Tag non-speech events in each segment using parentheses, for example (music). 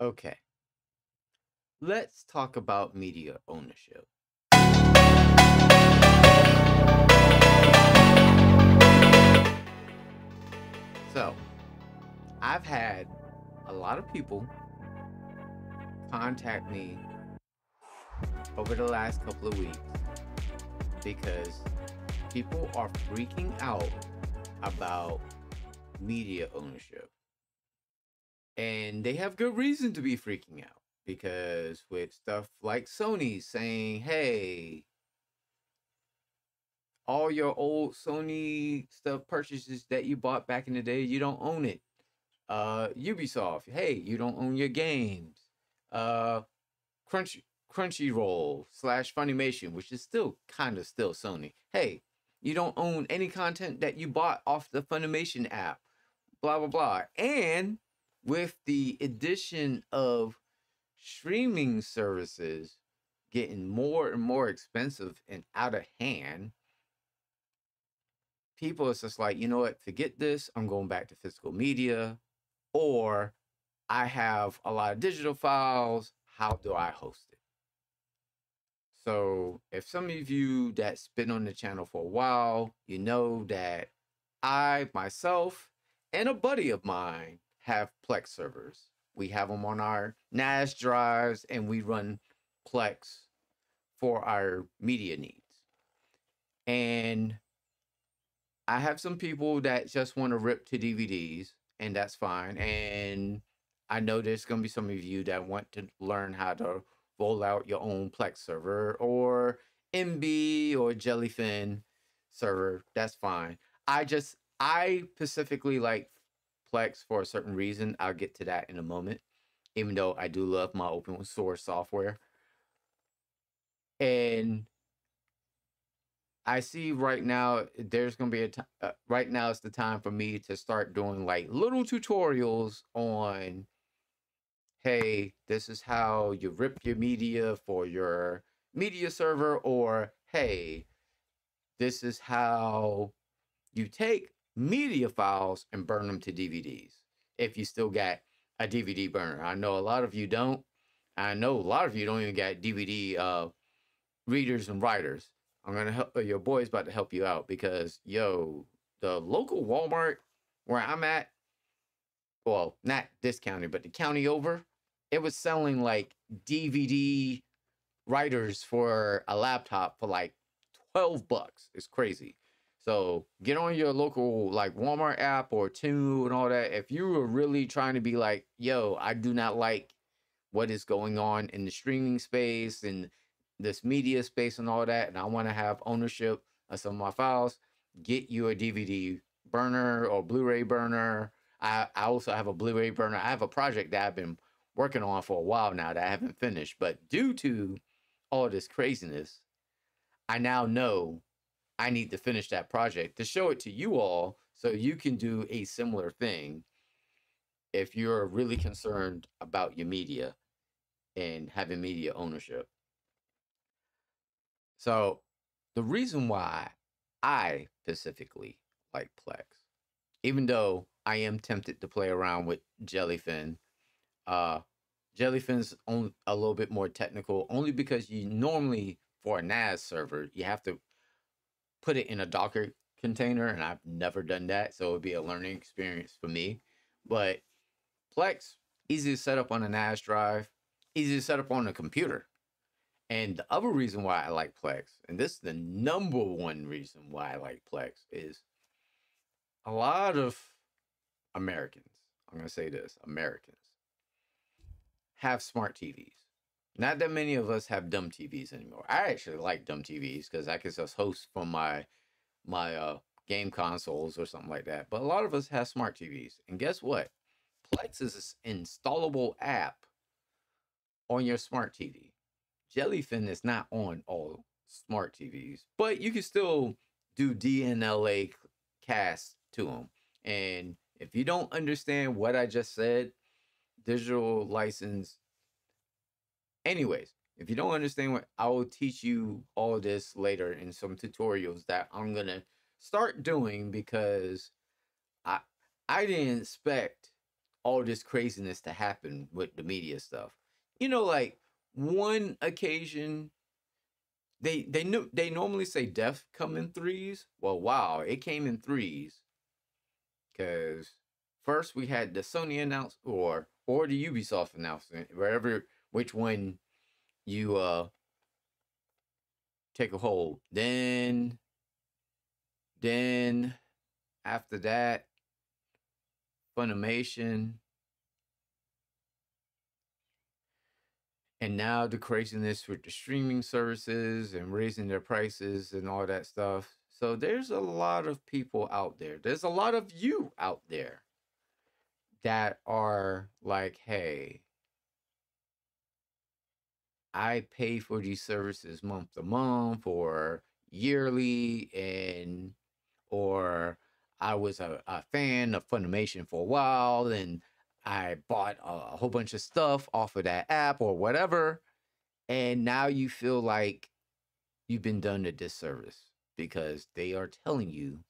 Okay. Let's talk about media ownership. So, I've had a lot of people contact me over the last couple of weeks because people are freaking out about media ownership. And they have good reason to be freaking out because with stuff like Sony saying, hey, all your old Sony stuff purchases that you bought back in the day, you don't own it. Uh Ubisoft, hey, you don't own your games. Uh Crunch Crunchyroll slash Funimation, which is still kind of still Sony. Hey, you don't own any content that you bought off the Funimation app. Blah blah blah. And with the addition of streaming services getting more and more expensive and out of hand, people it's just like, you know what, forget this. I'm going back to physical media. Or I have a lot of digital files. How do I host it? So if some of you that's been on the channel for a while, you know that I myself and a buddy of mine have Plex servers. We have them on our NAS drives and we run Plex for our media needs. And I have some people that just want to rip to DVDs, and that's fine. And I know there's going to be some of you that want to learn how to roll out your own Plex server or Emby or Jellyfin server. That's fine. I just, I specifically like Plex for a certain reason. I'll get to that in a moment, even though I do love my open source software. And I see right now there's gonna be a time. Uh, right now it's the time for me to start doing like little tutorials on. Hey, this is how you rip your media for your media server, or hey, this is how you take media files and burn them to DVDs. If you still got a DVD burner, I know a lot of you don't. I know a lot of you don't even got DVD uh, readers and writers. I'm gonna help uh, your boy's about to help you out because yo, the local Walmart where I'm at, well, not this county, but the county over, it was selling like DVD writers for a laptop for like 12 bucks. It's crazy. So get on your local like Walmart app or Temu and all that. If you are really trying to be like, yo, I do not like what is going on in the streaming space and this media space and all that, and I want to have ownership of some of my files, get you a DVD burner or Blu-ray burner. I, I also have a Blu-ray burner. I have a project that I've been working on for a while now that I haven't finished, but due to all this craziness, I now know I need to finish that project to show it to you all so you can do a similar thing if you're really concerned about your media and having media ownership. So the reason why I specifically like Plex, even though I am tempted to play around with Jellyfin, uh, Jellyfin's only a little bit more technical, only because you normally for a NAS server you have to put it in a Docker container, and I've never done that, so it would be a learning experience for me. But Plex, easy to set up on a NAS drive, easy to set up on a computer. And the other reason why I like Plex, and this is the number one reason why I like Plex, is a lot of Americans, I'm going to say this Americans, have smart TVs. Not that many of us have dumb TVs anymore. I actually like dumb TVs because I can just host from my my uh, game consoles or something like that. But a lot of us have smart TVs. And guess what? Plex is an installable app on your smart TV. Jellyfin is not on all smart TVs, but you can still do DNLA cast to them. And if you don't understand what I just said, digital license. Anyways, if you don't understand what I will teach you all this later in some tutorials that I'm gonna start doing because I I didn't expect all this craziness to happen with the media stuff. You know, like one occasion they they knew they normally say death come in threes. Well, wow, it came in threes. Cause first we had the Sony announce or or the Ubisoft announcement, wherever which one you uh take a hold. Then then after that Funimation and now the craziness with the streaming services and raising their prices and all that stuff. So there's a lot of people out there. There's a lot of you out there that are like, hey, I pay for these services month to month or yearly and or I was a, a fan of Funimation for a while and I bought a, a whole bunch of stuff off of that app or whatever. And now you feel like you've been done a disservice because they are telling you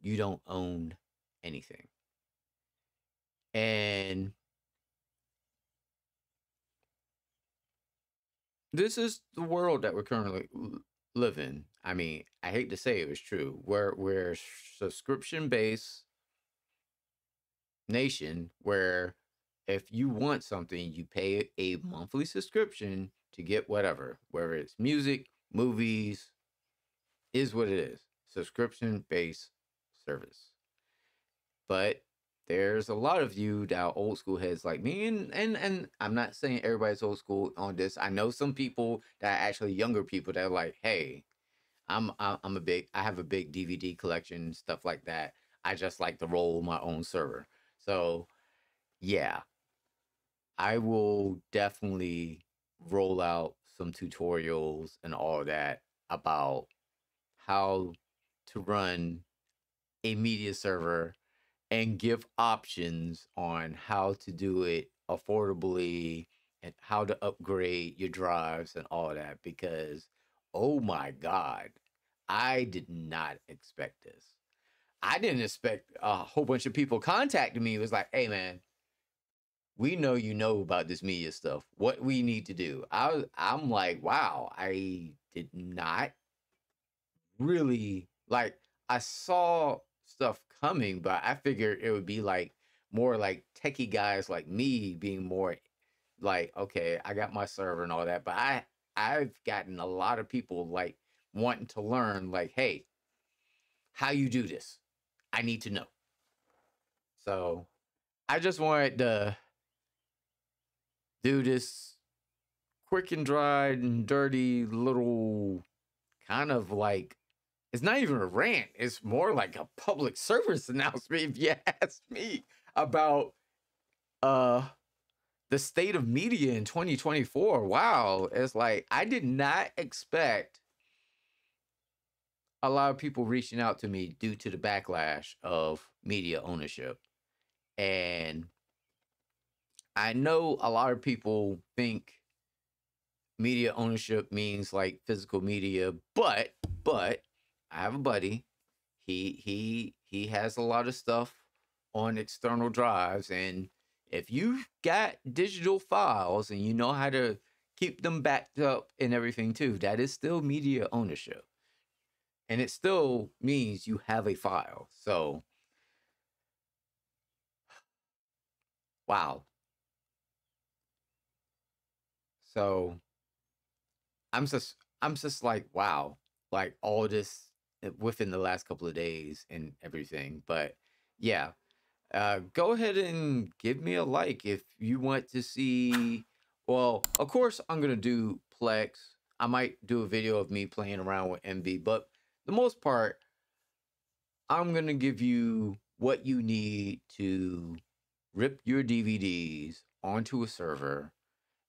you don't own anything. And this is the world that we're currently living. I mean, I hate to say it was true. We're we're subscription based nation where if you want something, you pay a monthly subscription to get whatever, whether it's music, movies, is what it is. Subscription based service. But there's a lot of you that are old school heads like me, and and and I'm not saying everybody's old school on this. I know some people that are actually younger people that are like, hey, I'm I'm a big I have a big DVD collection stuff like that. I just like to roll my own server. So, yeah, I will definitely roll out some tutorials and all that about how to run a media server and give options on how to do it affordably and how to upgrade your drives and all that because oh my god i did not expect this I didn't expect a whole bunch of people contacting me. It was like, hey man, we know you know about this media stuff. What we need to do. I I'm like, wow, I did not really like I saw stuff coming, but I figured it would be like more like techie guys like me being more like, okay, I got my server and all that. But I I've gotten a lot of people like wanting to learn, like, hey, how you do this I need to know. So I just wanted to do this quick and dry and dirty little kind of like it's not even a rant. It's more like a public (laughs) service announcement, if you (laughs) ask me, about uh the state of media in 2024. Wow. It's like I did not expect a lot of people reaching out to me due to the backlash of media ownership. And I know a lot of people think media ownership means like physical media, but but I have a buddy. He he he has a lot of stuff on external drives and if you've got digital files and you know how to keep them backed up and everything too, that is still media ownership and it still means you have a file. So, wow. So, I'm just, I'm just like, wow, like all this within the last couple of days and everything. But yeah, uh, go ahead and give me a like if you want to see. Well, of course, I'm gonna do Plex. I might do a video of me playing around with Emby, but the most part, I'm going to give you what you need to rip your DVDs onto a server.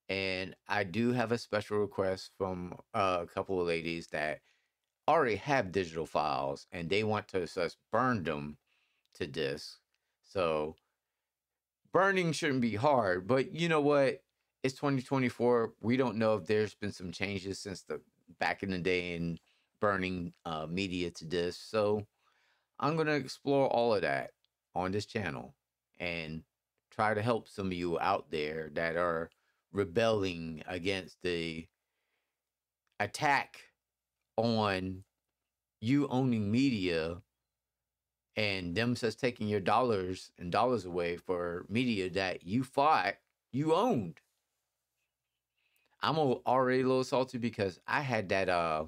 And I do have a special request from uh, a couple of ladies that already have digital files and they want to just burn them to disk. So burning shouldn't be hard, but you know what? It's 2024. We don't know if there's been some changes since the back in the day in burning uh, media to disk. So I'm going to explore all of that on this channel. And try to help some of you out there that are rebelling against the attack on you owning media and them just taking your dollars and dollars away for media that you fought, you owned. I'm already a little salty because I had that uh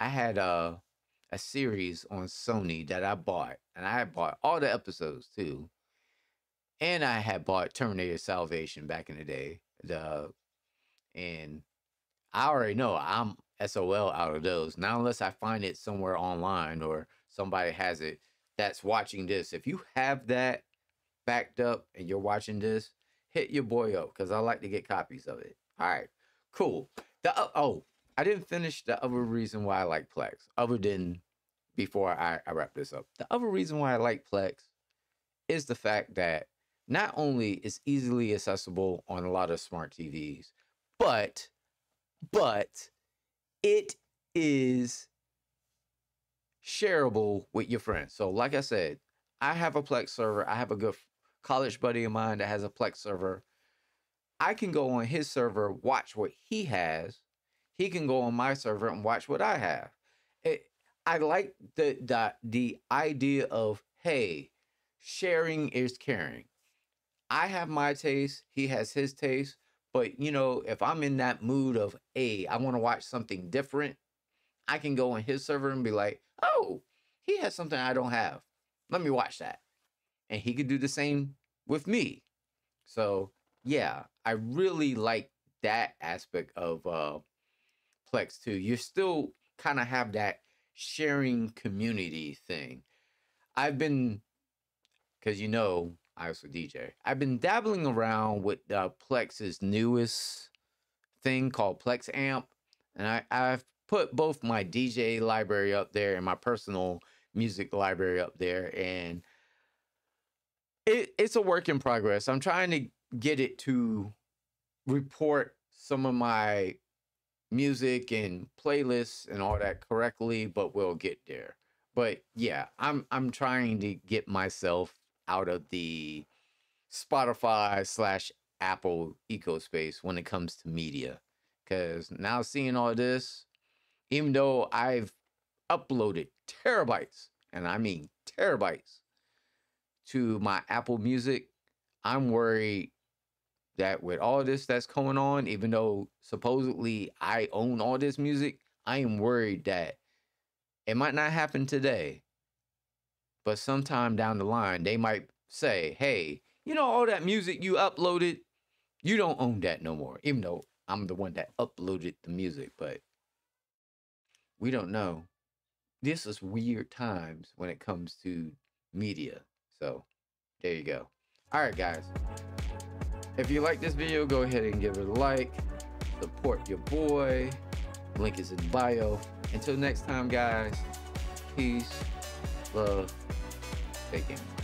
I had uh a series on Sony that I bought, and I had bought all the episodes too. And I had bought Terminator Salvation back in the day. The and I already know I'm SOL out of those. Not unless I find it somewhere online or somebody has it that's watching this. If you have that backed up and you're watching this, hit your boy up because I like to get copies of it. All right, cool. The uh, oh, I didn't finish the other reason why I like Plex, other than before I, I wrap this up. The other reason why I like Plex is the fact that not only is easily accessible on a lot of smart TVs, but but it is shareable with your friends. So, like I said, I have a Plex server. I have a good college buddy of mine that has a Plex server. I can go on his server, watch what he has. He can go on my server and watch what I have. It, I like the, the the idea of hey, sharing is caring. I have my taste, he has his taste, but you know, if I'm in that mood of hey, I want to watch something different, I can go on his server and be like, oh, he has something I don't have. Let me watch that. And he could do the same with me. So yeah, I really like that aspect of uh Plex too. You still kind of have that sharing community thing. I've been because you know I also DJ. I've been dabbling around with uh, Plex's newest thing called Plexamp, and I, I've put both my DJ library up there and my personal music library up there, and it, it's a work in progress. I'm trying to get it to report some of my music and playlists and all that correctly, but we'll get there. But yeah, I'm I'm trying to get myself out of the Spotify slash Apple eco space when it comes to media. Cause now seeing all this, even though I've uploaded terabytes, and I mean terabytes, to my Apple Music, I'm worried that with all this that's going on, even though supposedly I own all this music, I am worried that it might not happen today, but sometime down the line, they might say, hey, you know, all that music you uploaded, you don't own that no more, even though I'm the one that uploaded the music, but we don't know. This is weird times when it comes to media. So there you go. All right, guys. If you like this video, go ahead and give it a like. Support your boy. Link is in bio. Until next time, guys. Peace, love, my friends.